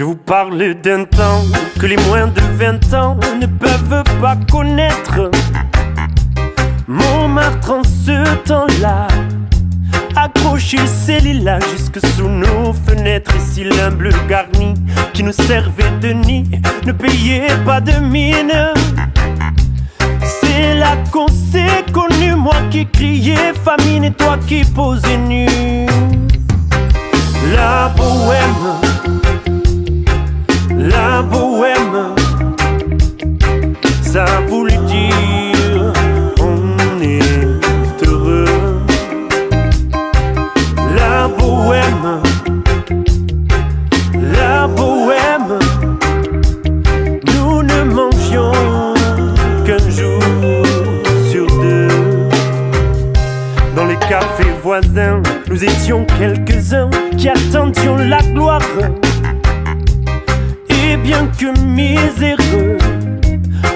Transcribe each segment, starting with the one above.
Je vous parle d'un temps que les moins de 20 ans ne peuvent pas connaître. Montmartre en ce temps-là, accroché ses lilas jusque sous nos fenêtres. Ici l'humble garni qui nous servait de nid ne payait pas de mine. C'est là qu'on s'est connu, moi qui criais famine et toi qui posais nu. Cafés voisins, nous étions quelques-uns qui attendions la gloire bien que miséreux.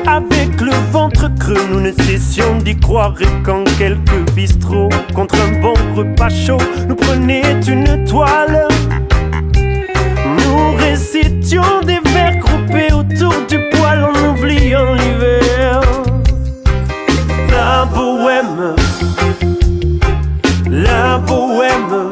Avec le ventre creux, nous ne cessions d'y croire et quand quelques bistrots, contre un bon repas chaud, nous prenaient une toile. Nous récitions des vers groupés autour du poêle en oubliant l'hiver. La bohème, la bohème,